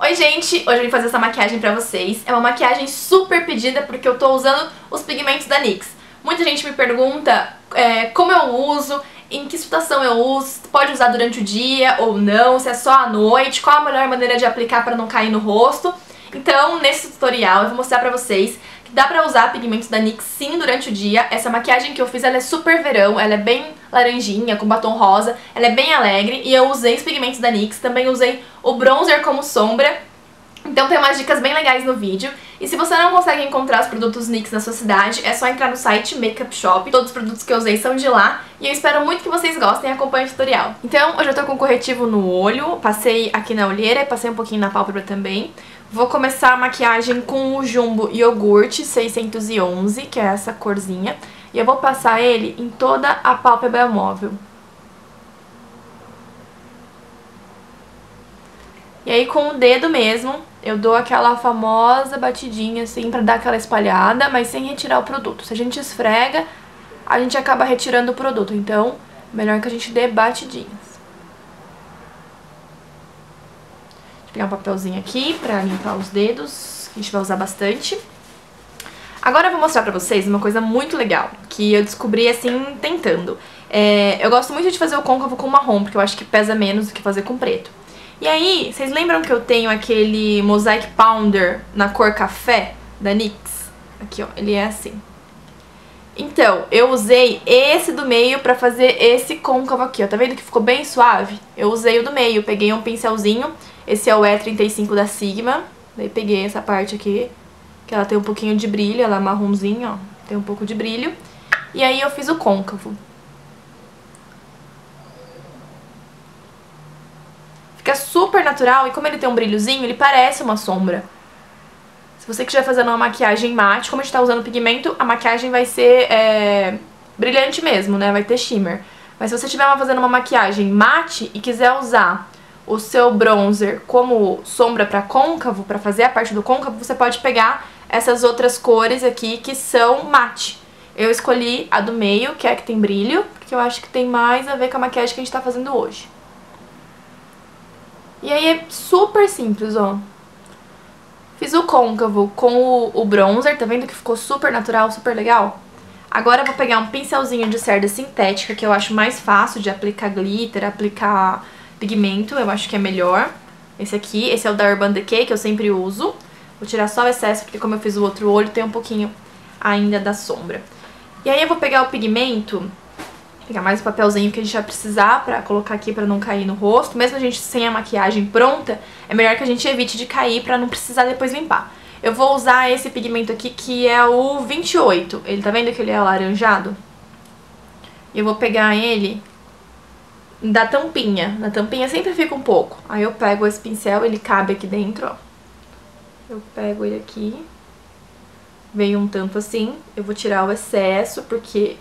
Oi gente, hoje eu vim fazer essa maquiagem pra vocês. É uma maquiagem super pedida porque eu tô usando os pigmentos da NYX. Muita gente me pergunta é, como eu uso, em que situação eu uso, pode usar durante o dia ou não, se é só à noite, qual a melhor maneira de aplicar para não cair no rosto. Então, nesse tutorial eu vou mostrar pra vocês dá pra usar pigmentos da NYX sim durante o dia. Essa maquiagem que eu fiz, ela é super verão, ela é bem laranjinha, com batom rosa, ela é bem alegre e eu usei os pigmentos da NYX, também usei o bronzer como sombra. Então tem umas dicas bem legais no vídeo. E se você não consegue encontrar os produtos NYX na sua cidade, é só entrar no site Makeup Shop. Todos os produtos que eu usei são de lá. E eu espero muito que vocês gostem e acompanhem o tutorial. Então, hoje eu tô com corretivo no olho, passei aqui na olheira e passei um pouquinho na pálpebra também. Vou começar a maquiagem com o Jumbo Iogurte 611, que é essa corzinha. E eu vou passar ele em toda a pálpebra móvel. E aí com o dedo mesmo, eu dou aquela famosa batidinha assim pra dar aquela espalhada, mas sem retirar o produto. Se a gente esfrega, a gente acaba retirando o produto. Então, melhor que a gente dê batidinhas. Pegar um papelzinho aqui pra limpar os dedos, que a gente vai usar bastante. Agora eu vou mostrar pra vocês uma coisa muito legal, que eu descobri assim, tentando. É, eu gosto muito de fazer o côncavo com marrom, porque eu acho que pesa menos do que fazer com preto. E aí, vocês lembram que eu tenho aquele Mosaic Pounder na cor café da NYX? Aqui, ó, ele é assim. Então, eu usei esse do meio pra fazer esse côncavo aqui, ó. Tá vendo que ficou bem suave? Eu usei o do meio, peguei um pincelzinho, esse é o E35 da Sigma. Daí peguei essa parte aqui, que ela tem um pouquinho de brilho, ela é marronzinha, ó. Tem um pouco de brilho. E aí eu fiz o côncavo. Fica super natural e como ele tem um brilhozinho, ele parece uma sombra. Se você quiser fazer uma maquiagem mate, como a gente tá usando pigmento, a maquiagem vai ser é, brilhante mesmo, né? Vai ter shimmer. Mas se você estiver fazendo uma maquiagem mate e quiser usar o seu bronzer como sombra para côncavo, para fazer a parte do côncavo, você pode pegar essas outras cores aqui que são mate. Eu escolhi a do meio, que é a que tem brilho, porque eu acho que tem mais a ver com a maquiagem que a gente tá fazendo hoje. E aí é super simples, ó. Fiz o côncavo com o, o bronzer, tá vendo que ficou super natural, super legal? Agora eu vou pegar um pincelzinho de cerda sintética, que eu acho mais fácil de aplicar glitter, aplicar pigmento, eu acho que é melhor. Esse aqui, esse é o da Urban Decay, que eu sempre uso. Vou tirar só o excesso, porque como eu fiz o outro olho, tem um pouquinho ainda da sombra. E aí eu vou pegar o pigmento pegar mais o papelzinho que a gente vai precisar pra colocar aqui pra não cair no rosto. Mesmo a gente sem a maquiagem pronta, é melhor que a gente evite de cair pra não precisar depois limpar. Eu vou usar esse pigmento aqui que é o 28. Ele tá vendo que ele é alaranjado? Eu vou pegar ele da tampinha. Na tampinha sempre fica um pouco. Aí eu pego esse pincel, ele cabe aqui dentro, ó. Eu pego ele aqui. Vem um tanto assim. Eu vou tirar o excesso, porque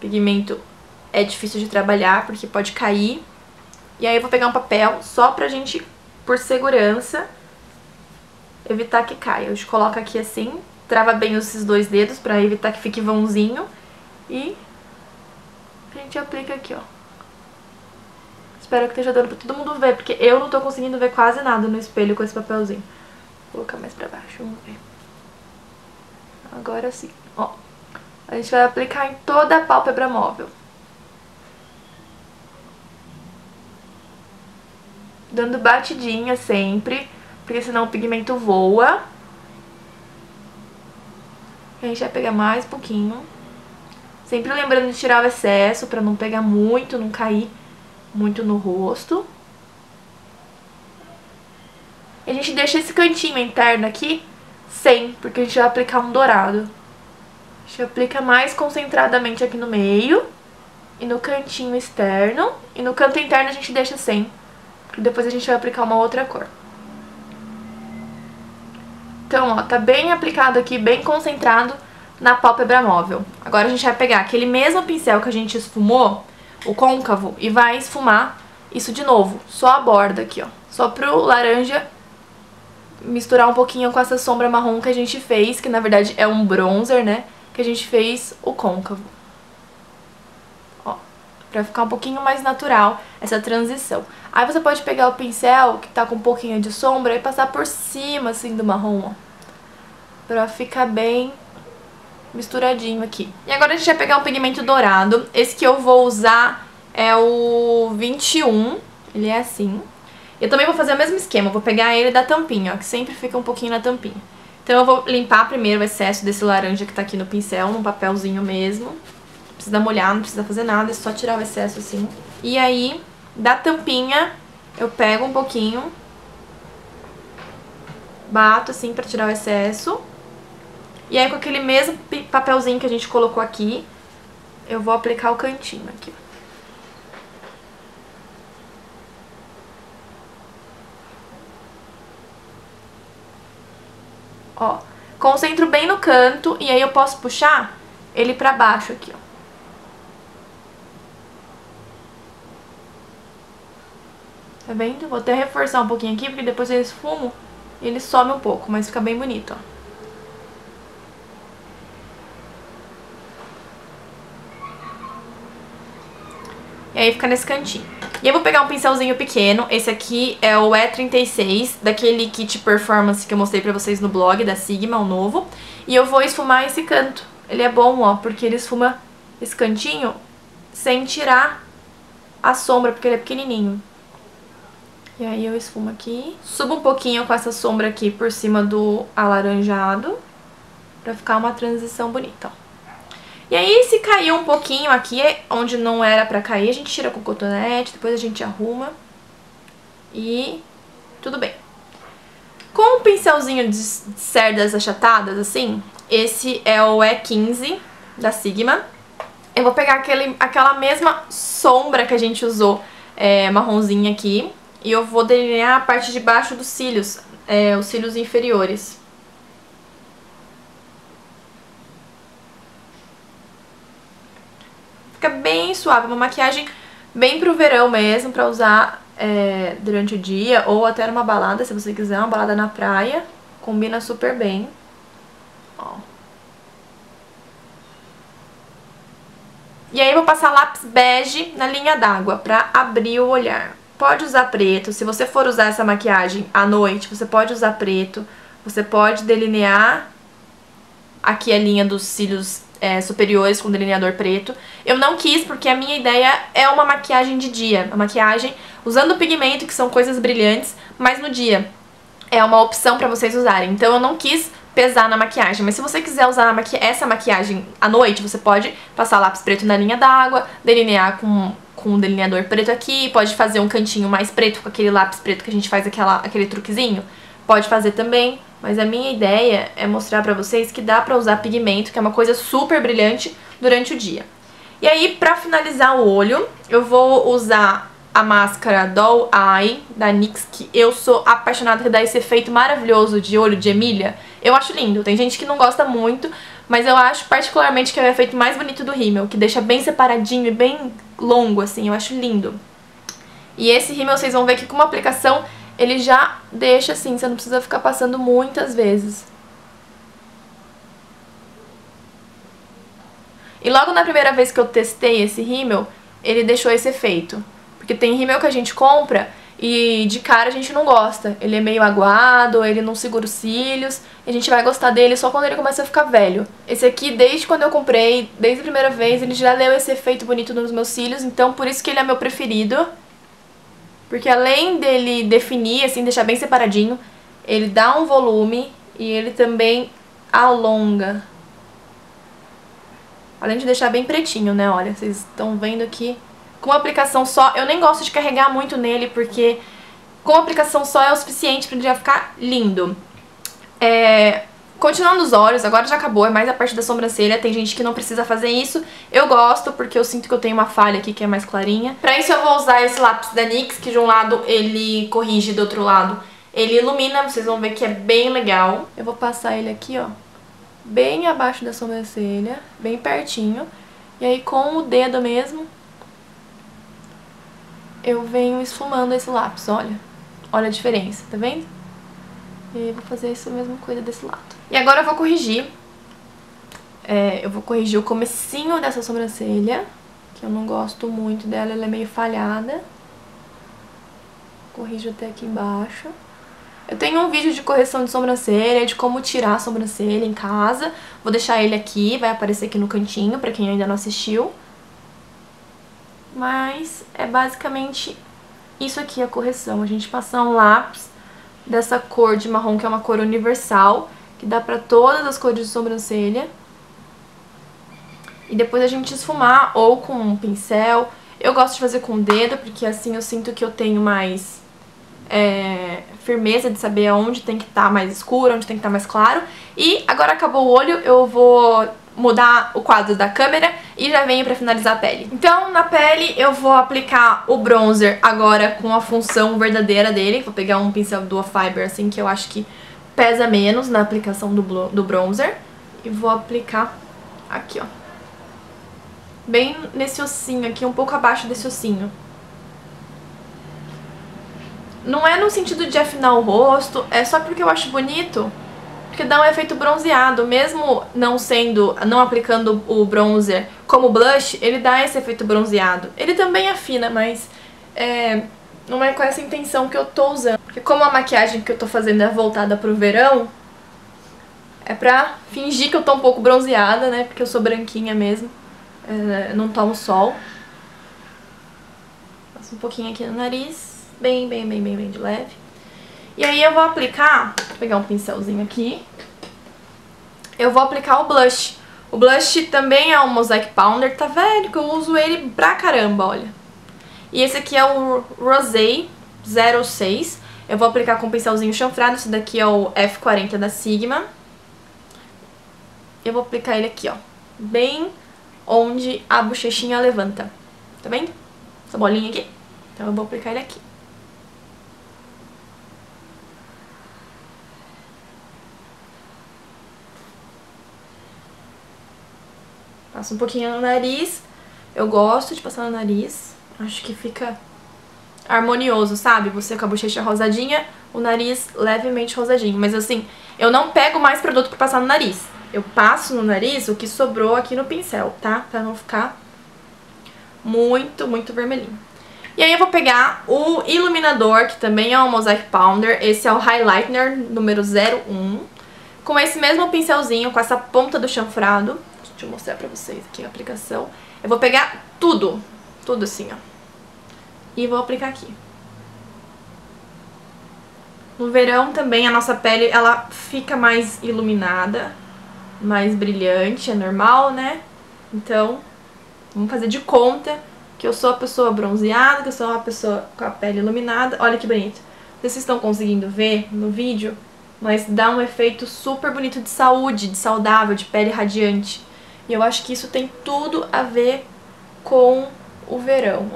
pigmento é difícil de trabalhar porque pode cair. E aí eu vou pegar um papel só pra gente, por segurança, evitar que caia. A gente coloca aqui assim, trava bem esses dois dedos pra evitar que fique vãozinho. E a gente aplica aqui, ó. Espero que esteja dando pra todo mundo ver, porque eu não tô conseguindo ver quase nada no espelho com esse papelzinho. Vou colocar mais pra baixo, vamos ver. Agora sim, ó. A gente vai aplicar em toda a pálpebra móvel. dando batidinha sempre, porque senão o pigmento voa. A gente vai pegar mais pouquinho. Sempre lembrando de tirar o excesso pra não pegar muito, não cair muito no rosto. E a gente deixa esse cantinho interno aqui sem, porque a gente vai aplicar um dourado. A gente aplica mais concentradamente aqui no meio e no cantinho externo. E no canto interno a gente deixa sem. E depois a gente vai aplicar uma outra cor. Então, ó, tá bem aplicado aqui, bem concentrado na pálpebra móvel. Agora a gente vai pegar aquele mesmo pincel que a gente esfumou, o côncavo, e vai esfumar isso de novo, só a borda aqui, ó. Só pro laranja misturar um pouquinho com essa sombra marrom que a gente fez, que na verdade é um bronzer, né? Que a gente fez o côncavo. Ó, pra ficar um pouquinho mais natural essa transição. Aí você pode pegar o pincel, que tá com um pouquinho de sombra, e passar por cima, assim, do marrom, ó. Pra ficar bem misturadinho aqui. E agora a gente vai pegar um pigmento dourado. Esse que eu vou usar é o 21, ele é assim. Eu também vou fazer o mesmo esquema, vou pegar ele da tampinha, ó, que sempre fica um pouquinho na tampinha. Então eu vou limpar primeiro o excesso desse laranja que tá aqui no pincel, num papelzinho mesmo. Não precisa molhar, não precisa fazer nada, é só tirar o excesso assim. E aí, da tampinha, eu pego um pouquinho, bato assim pra tirar o excesso. E aí com aquele mesmo papelzinho que a gente colocou aqui, eu vou aplicar o cantinho aqui, Ó, concentro bem no canto e aí eu posso puxar ele pra baixo aqui, ó. Tá vendo? Vou até reforçar um pouquinho aqui, porque depois eu esfumo e ele some um pouco, mas fica bem bonito, ó. E aí fica nesse cantinho. E eu vou pegar um pincelzinho pequeno, esse aqui é o E36, daquele kit performance que eu mostrei pra vocês no blog da Sigma, o novo. E eu vou esfumar esse canto. Ele é bom, ó, porque ele esfuma esse cantinho sem tirar a sombra, porque ele é pequenininho. E aí eu esfumo aqui. Subo um pouquinho com essa sombra aqui por cima do alaranjado, pra ficar uma transição bonita, ó. E aí, se cair um pouquinho aqui, onde não era pra cair, a gente tira com cotonete, depois a gente arruma e tudo bem. Com um pincelzinho de cerdas achatadas, assim, esse é o E15 da Sigma. Eu vou pegar aquele, aquela mesma sombra que a gente usou, é, marronzinha aqui, e eu vou delinear a parte de baixo dos cílios, é, os cílios inferiores. Fica bem suave, uma maquiagem bem pro verão mesmo, pra usar é, durante o dia ou até numa balada, se você quiser, uma balada na praia. Combina super bem. Ó. E aí vou passar lápis bege na linha d'água pra abrir o olhar. Pode usar preto, se você for usar essa maquiagem à noite, você pode usar preto. Você pode delinear aqui a linha dos cílios é, superiores com delineador preto. Eu não quis porque a minha ideia é uma maquiagem de dia, uma maquiagem usando pigmento, que são coisas brilhantes, mas no dia. É uma opção pra vocês usarem. Então eu não quis pesar na maquiagem, mas se você quiser usar maqui essa maquiagem à noite, você pode passar lápis preto na linha d'água, delinear com, com um delineador preto aqui, pode fazer um cantinho mais preto com aquele lápis preto que a gente faz aquela, aquele truquezinho, pode fazer também. Mas a minha ideia é mostrar pra vocês que dá pra usar pigmento, que é uma coisa super brilhante, durante o dia. E aí, pra finalizar o olho, eu vou usar a máscara Doll Eye, da NYX, que eu sou apaixonada por dar esse efeito maravilhoso de olho de Emília. Eu acho lindo, tem gente que não gosta muito, mas eu acho particularmente que é o efeito mais bonito do rímel, que deixa bem separadinho e bem longo, assim, eu acho lindo. E esse rímel vocês vão ver que com uma aplicação ele já deixa assim, você não precisa ficar passando muitas vezes. E logo na primeira vez que eu testei esse rímel, ele deixou esse efeito. Porque tem rímel que a gente compra e de cara a gente não gosta. Ele é meio aguado, ele não segura os cílios, a gente vai gostar dele só quando ele começa a ficar velho. Esse aqui, desde quando eu comprei, desde a primeira vez, ele já deu esse efeito bonito nos meus cílios, então por isso que ele é meu preferido. Porque além dele definir, assim, deixar bem separadinho, ele dá um volume e ele também alonga. Além de deixar bem pretinho, né? Olha, vocês estão vendo aqui. Com uma aplicação só, eu nem gosto de carregar muito nele, porque com uma aplicação só é o suficiente pra ele já ficar lindo. É, Continuando os olhos, agora já acabou, é mais a parte da sobrancelha, tem gente que não precisa fazer isso. Eu gosto porque eu sinto que eu tenho uma falha aqui que é mais clarinha. Pra isso eu vou usar esse lápis da NYX, que de um lado ele corrige, do outro lado ele ilumina, vocês vão ver que é bem legal. Eu vou passar ele aqui, ó, bem abaixo da sobrancelha, bem pertinho. E aí com o dedo mesmo, eu venho esfumando esse lápis, olha. Olha a diferença, tá vendo? E vou fazer isso a mesma coisa desse lado. E agora eu vou corrigir. É, eu vou corrigir o comecinho dessa sobrancelha, Eu não gosto muito dela, ela é meio falhada. Corrijo até aqui embaixo. Eu tenho um vídeo de correção de sobrancelha, de como tirar a sobrancelha em casa. Vou deixar ele aqui, vai aparecer aqui no cantinho, pra quem ainda não assistiu. Mas é basicamente isso aqui a correção. A gente passa um lápis dessa cor de marrom, que é uma cor universal, que dá pra todas as cores de sobrancelha. E depois a gente esfumar ou com um pincel. Eu gosto de fazer com o dedo, porque assim eu sinto que eu tenho mais é, firmeza de saber onde tem que estar tá mais escuro, onde tem que estar tá mais claro. E agora acabou o olho, eu vou mudar o quadro da câmera e já venho pra finalizar a pele. Então, na pele eu vou aplicar o bronzer agora com a função verdadeira dele. Vou pegar um pincel Dual Fiber, assim, que eu acho que pesa menos na aplicação do, do bronzer. E vou aplicar aqui, ó. Bem nesse ossinho aqui, um pouco abaixo desse ossinho. Não é no sentido de afinar o rosto, é só porque eu acho bonito. Porque dá um efeito bronzeado, mesmo não sendo, não aplicando o bronzer como blush, ele dá esse efeito bronzeado. Ele também afina, mas é, não é com essa intenção que eu tô usando. Porque como a maquiagem que eu tô fazendo é voltada pro verão, é pra fingir que eu tô um pouco bronzeada, né? Porque eu sou branquinha mesmo, é, não tomo sol. Passo um pouquinho aqui no nariz bem, bem, bem, bem, bem de leve. E aí eu vou aplicar, vou pegar um pincelzinho aqui, eu vou aplicar o blush. O blush também é um Mosaic Powder, tá velho, que eu uso ele pra caramba, olha. E esse aqui é o Rosé 06. Eu vou aplicar com um pincelzinho chanfrado, esse daqui é o F40 da Sigma. Eu vou aplicar ele aqui, ó, bem onde a bochechinha levanta. Tá vendo? Essa bolinha aqui. Então eu vou aplicar ele aqui. Passa um pouquinho no nariz. Eu gosto de passar no nariz. Acho que fica harmonioso, sabe? Você com a bochecha rosadinha, o nariz levemente rosadinho. Mas assim, eu não pego mais produto pra passar no nariz. Eu passo no nariz o que sobrou aqui no pincel, tá? Pra não ficar muito, muito vermelhinho. E aí eu vou pegar o iluminador, que também é um Mosaic Pounder. Esse é o Highlighter número 01. Com esse mesmo pincelzinho, com essa ponta do chanfrado. Deixa eu mostrar pra vocês aqui a aplicação. Eu vou pegar tudo, tudo assim, ó. E vou aplicar aqui. No verão também a nossa pele, ela fica mais iluminada, mais brilhante, é normal, né? Então, vamos fazer de conta que eu sou a pessoa bronzeada, que eu sou uma pessoa com a pele iluminada. Olha que bonito. Vocês estão conseguindo ver no vídeo, mas dá um efeito super bonito de saúde, de saudável, de pele radiante. E eu acho que isso tem tudo a ver com o verão.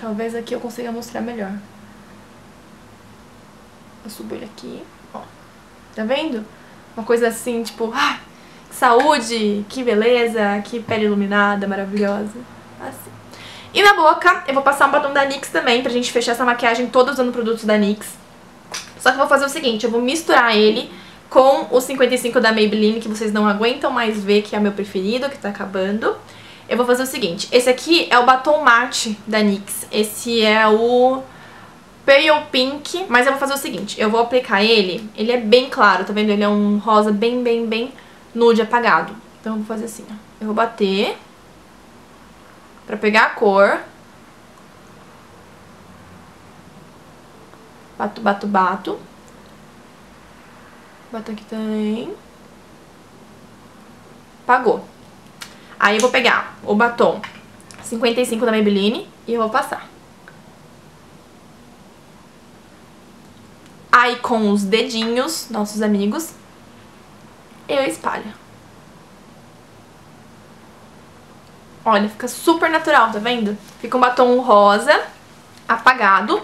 Talvez aqui eu consiga mostrar melhor. Eu subo ele aqui, ó. Tá vendo? Uma coisa assim, tipo, ah, saúde, que beleza, que pele iluminada, maravilhosa. Assim. E na boca, eu vou passar um batom da NYX também, pra gente fechar essa maquiagem toda usando produtos da NYX. Só que eu vou fazer o seguinte, eu vou misturar ele com o 55 da Maybelline, que vocês não aguentam mais ver, que é o meu preferido, que tá acabando. Eu vou fazer o seguinte, esse aqui é o batom mate da NYX, esse é o Pale Pink, mas eu vou fazer o seguinte, eu vou aplicar ele, ele é bem claro, tá vendo? Ele é um rosa bem, bem, bem nude apagado. Então eu vou fazer assim, ó. Eu vou bater pra pegar a cor. Bato, bato, bato. Bato aqui também. Pagou. Aí eu vou pegar o batom 55 da Maybelline e eu vou passar. Aí com os dedinhos, nossos amigos, eu espalho. Olha, fica super natural, tá vendo? Fica um batom rosa, apagado,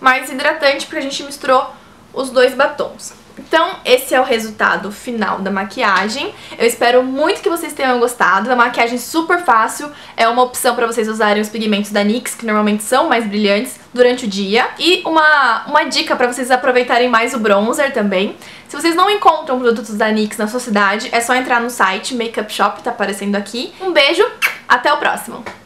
mais hidratante, porque a gente misturou os dois batons. Então, esse é o resultado final da maquiagem. Eu espero muito que vocês tenham gostado. É uma maquiagem super fácil. É uma opção pra vocês usarem os pigmentos da NYX, que normalmente são mais brilhantes, durante o dia. E uma, uma dica pra vocês aproveitarem mais o bronzer também. Se vocês não encontram produtos da NYX na sua cidade, é só entrar no site Makeup Shop, tá aparecendo aqui. Um beijo, Até o próximo!